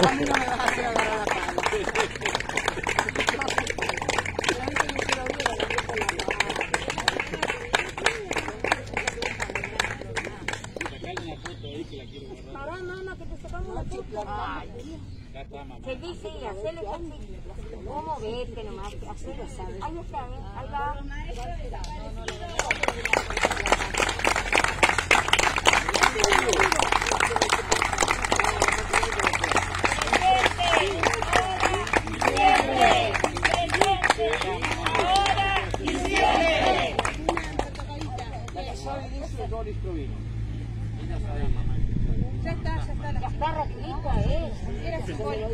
A mí hacerle ¿Cómo vete nomás? Hacerlo, ¿sabes? Ahí está, ahí va. Ya está, ya está. Ya está, ¿eh? Era simbólica.